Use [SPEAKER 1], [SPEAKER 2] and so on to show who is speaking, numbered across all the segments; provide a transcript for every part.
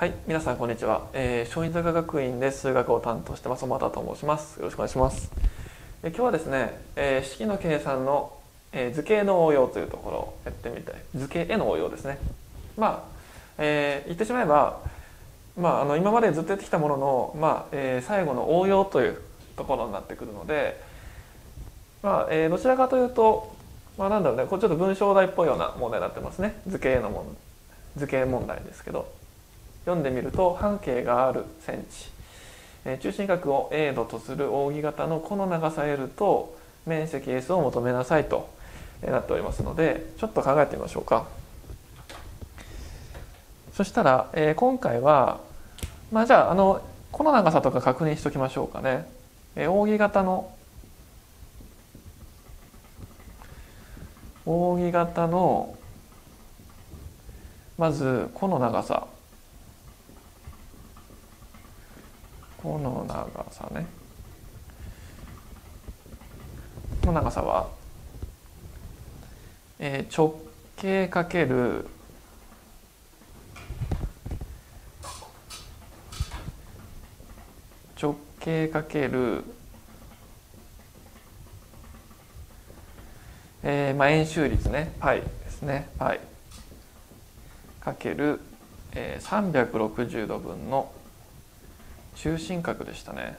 [SPEAKER 1] はい、皆さんこんにちは。えー、松陰坂学院で数学を担当してます小田と申します。よろしくお願いします。えー今日はですね、えー式の計算の、えー図形の応用というところをやってみたい。図形への応用ですね。まあ、えー言ってしまえば、まああの今までずっとやってきたもののまあ、えー最後の応用というところになってくるので、まあ、えーどちらかというと、まあなんだろうね、これちょっと文章題っぽいような問題になってますね。図形のもん図形問題ですけど。読んでみると半径があるセンチ、え中心角を A 度とする扇形のこの長さ L と面積 S を求めなさいとなっておりますのでちょっと考えてみましょうか。そしたら、え今回はまあじゃああのこの長さとか確認しておきましょうかね、え扇形の扇形のまずこの長さ。この長さね。この長さは、えー直径かける直径かけるえーまあ、円周率ね。π ですね。π かける、えー、360度分の中心角でしたね。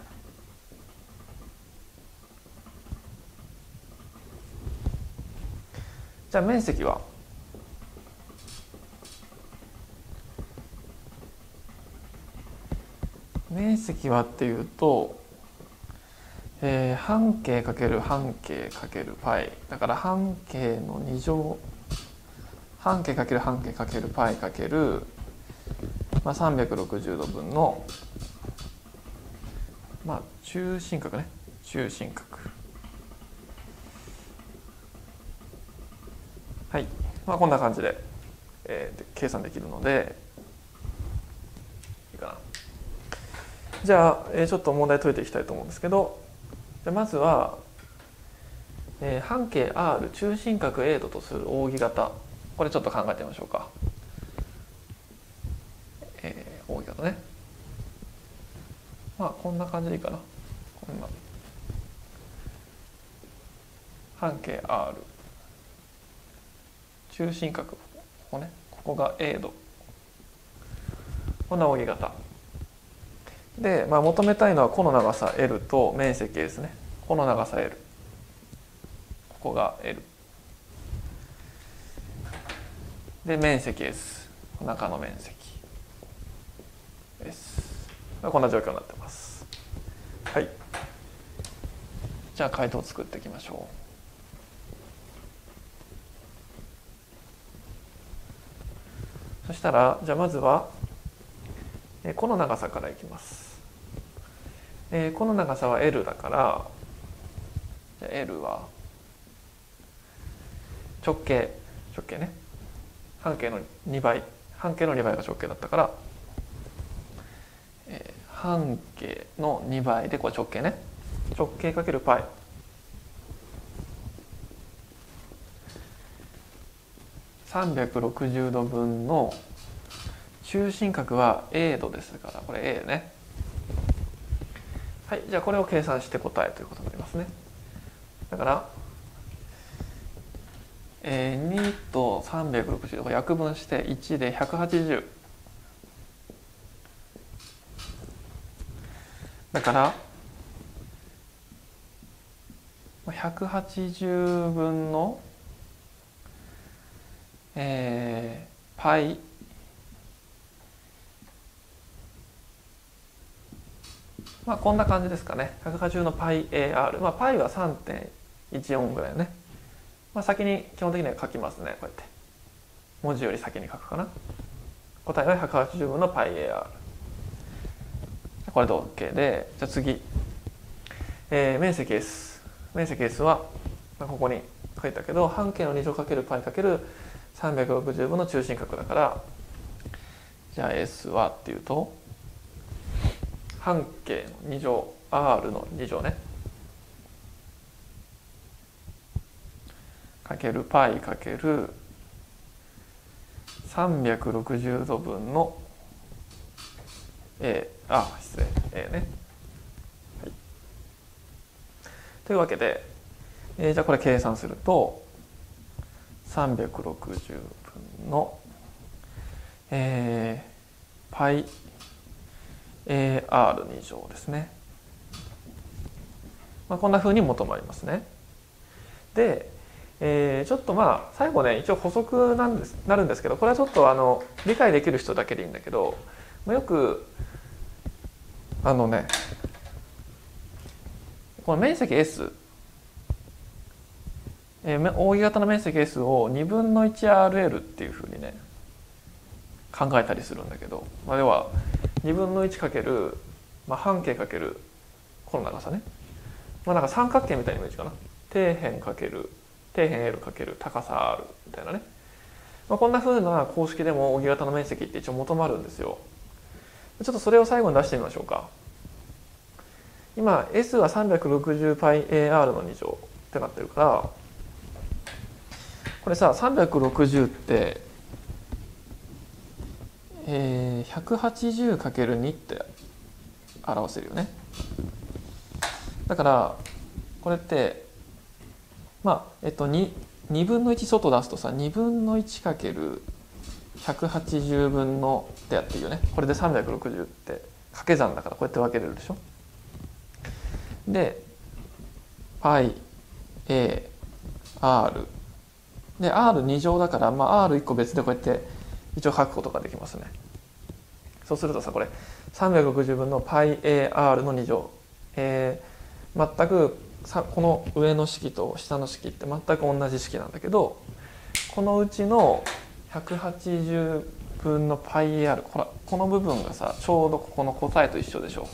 [SPEAKER 1] じゃあ面積は？面積はっていうと、えー半径かける半径かける π だから半径の2乗。半径かける半径かける π かける、まあ、360度分のまあ中心角ね。中心角。はい。まあこんな感じで,、えー計算できるので。いいかな。じゃあ、えーちょっと問題解いていきたいと思うんですけど。じゃまずは、えー半径 R 中心角 A 度とする扇形。これちょっと考えてみましょうか、えー扇形ねまあこんな感じでいいかな。こんな。半径 R 中心角。ここね。ここが A 度。こんな扇形で、まあ、求めたいのはこの長さ L と面積ですね。この長さ L ここが L で面積 S 中の面積。S こんな状況になってます。はい。じゃあ回答を作っていきましょう。そしたらじゃあまずはこの長さからいきます、えーこの長さは L だからじゃあ L は直径直径ね。半径の2倍。半径の2倍が直径だったから、半径の2倍でこれ直径ね。直径かける π 360度分の中心角は A 度ですからこれ A ね。はいじゃあこれを計算して答えということになりますね。だから、えー、2と360度これ約分して1で180だからまあ180分のえー、π まあこんな感じですかね180の πAR まあ π は3.14ぐらいね、まあ、先に基本的には書きますねこうやって文字より先に書くかな答えは180分の πAR これで OK でじゃあ次、えー面積 S 面積 S は、ここに書いたけど半径の2乗かける π かける360分の中心角だからじゃあ S はっていうと半径の2乗 R の2乗ね。かける π かける360度分の A あ失礼。A ね、はい、というわけで、えー、じゃあこれ計算すると360分のえー、π AR2 乗ですね、まあ、こんなふうに求まりますね。で、えー、ちょっとまあ最後ね一応補足なんですなるんですけどこれはちょっとあの理解できる人だけでいいんだけどまあよくあのねこの面積 S えー、扇形の面積 S を2分の 1RL っていうふうにね考えたりするんだけど、まあ、要は2分の1かける、まあ、半径かけるこの長さね、まあ、なんか三角形みたいなイメージかな。底辺かける底辺 L かける高さ R みたいなね、まあ、こんなふうな公式でも扇形の面積って一応求まるんですよ。ちょっとそれを最後に出してみましょうか。今 S は 360πAR の2乗ってなってるからこれさ360ってえー、180×2 って表せるよね。だからこれってまあえっと 2, 2分の1外出すとさ2分の 1× 180分のってやっていいよね。これで360って掛け算だからこうやって分けれるでしょ。で π a r で r2 乗だから、まあ、r1 個別でこうやって一応書くことができますね。そうするとさこれ360分の πAR の2乗、えー、全くさこの上の式と下の式って全く同じ式なんだけどこのうちの180分の πAR ここの部分がさちょうどここの答えと一緒でしょ。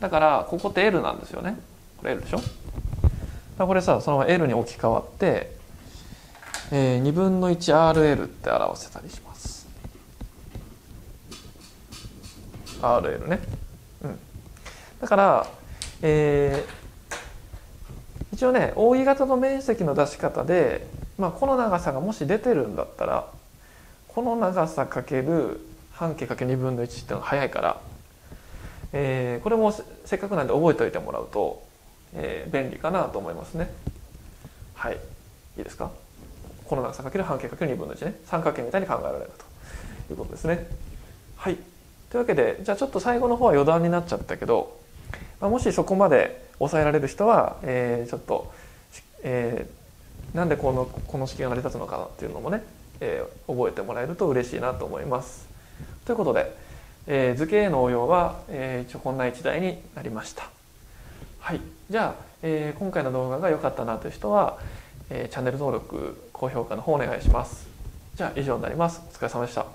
[SPEAKER 1] だからここって L なんですよね。これ L でしょ。これさそのまま L に置き換わってえー、2分の 1RL って表せたりします。RL ね、うん、だから、えー、一応ね扇形の面積の出し方で、まあ、この長さがもし出てるんだったらこの長さかける半径かけ2分の1っていうのが早いから、えー、これもせっかくなんで覚えておいてもらうと、えー、便利かなと思いますね。はい。いいですか？この長さかける半径かける2分の1ね。三角形みたいに考えられるということですね。はい。というわけでじゃあちょっと最後の方は余談になっちゃったけど、まあ、もしそこまで抑えられる人は、えー、ちょっと、えー、なんでこのこの式が成り立つのかなっていうのもね、えー、覚えてもらえると嬉しいなと思います。ということで、えー、図形の応用は、えー、一応こんな一題になりました。はい、じゃあ、えー、今回の動画が良かったなという人は、えー、チャンネル登録高評価の方お願いします。じゃあ以上になります。お疲れ様でした。